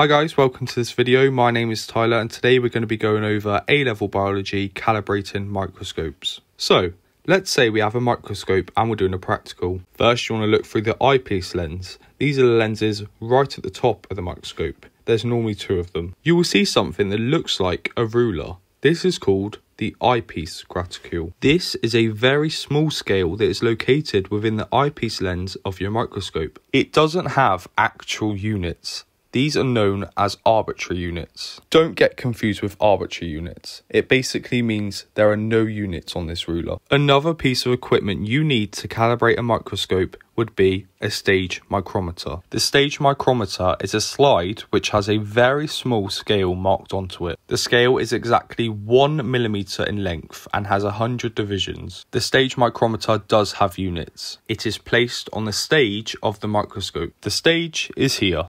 Hi guys, welcome to this video. My name is Tyler and today we're going to be going over A-level biology calibrating microscopes. So, let's say we have a microscope and we're doing a practical. First you want to look through the eyepiece lens. These are the lenses right at the top of the microscope. There's normally two of them. You will see something that looks like a ruler. This is called the eyepiece graticule. This is a very small scale that is located within the eyepiece lens of your microscope. It doesn't have actual units. These are known as arbitrary units. Don't get confused with arbitrary units. It basically means there are no units on this ruler. Another piece of equipment you need to calibrate a microscope would be a stage micrometer. The stage micrometer is a slide which has a very small scale marked onto it. The scale is exactly 1 millimeter in length and has 100 divisions. The stage micrometer does have units. It is placed on the stage of the microscope. The stage is here.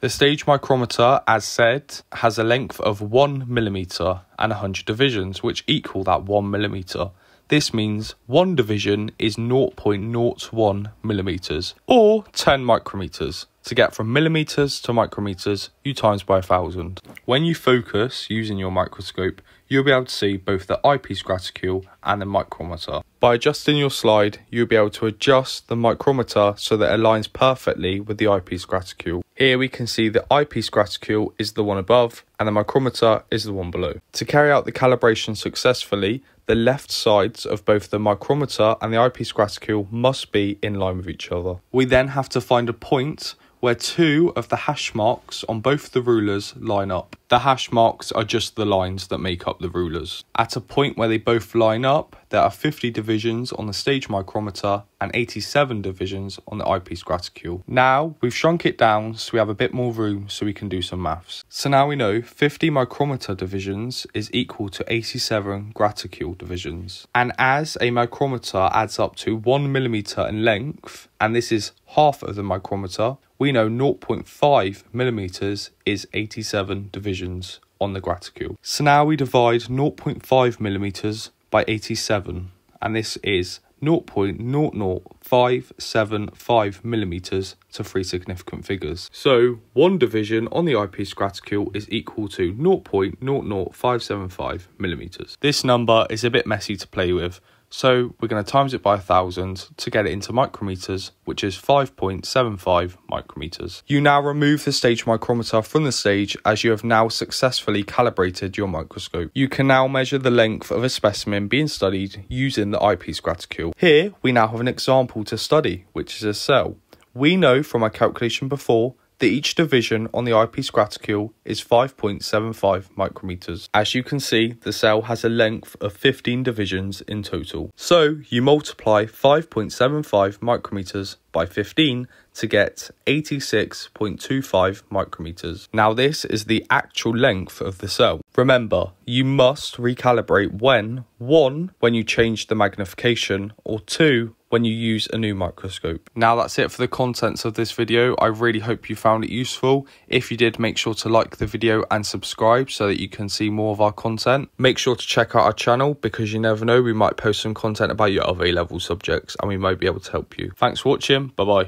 The stage micrometer, as said, has a length of 1mm and 100 divisions, which equal that 1mm. This means one division is 0.01 millimeters or 10 micrometers. To get from millimeters to micrometers, you times by a thousand. When you focus using your microscope, you'll be able to see both the eyepiece graticule and the micrometer. By adjusting your slide, you'll be able to adjust the micrometer so that it aligns perfectly with the eyepiece graticule. Here we can see the eyepiece graticule is the one above and the micrometer is the one below. To carry out the calibration successfully, the left sides of both the micrometer and the eyepiece graticule must be in line with each other. We then have to find a point where two of the hash marks on both the rulers line up. The hash marks are just the lines that make up the rulers. At a point where they both line up, there are 50 divisions on the stage micrometer and 87 divisions on the eyepiece graticule. Now, we've shrunk it down so we have a bit more room so we can do some maths. So now we know 50 micrometer divisions is equal to 87 graticule divisions. And as a micrometer adds up to 1 millimeter in length, and this is half of the micrometer, we know 0.5 millimeters is 87 divisions on the graticule. So now we divide 0.5 millimeters by 87, and this is 0.00575 millimeters to three significant figures. So one division on the eyepiece graticule is equal to 0.00575 millimeters. This number is a bit messy to play with, so we're going to times it by 1000 to get it into micrometers, which is 5.75 micrometers. You now remove the stage micrometer from the stage as you have now successfully calibrated your microscope. You can now measure the length of a specimen being studied using the eyepiece graticule. Here we now have an example to study, which is a cell. We know from our calculation before that each division on the eyepiece graticule is 5.75 micrometers. As you can see, the cell has a length of 15 divisions in total. So you multiply 5.75 micrometers by 15 to get 86.25 micrometers. Now this is the actual length of the cell. Remember, you must recalibrate when 1. when you change the magnification or 2 when you use a new microscope. Now that's it for the contents of this video. I really hope you found it useful. If you did, make sure to like the video and subscribe so that you can see more of our content. Make sure to check out our channel because you never know, we might post some content about your other A-level subjects and we might be able to help you. Thanks for watching. Bye-bye.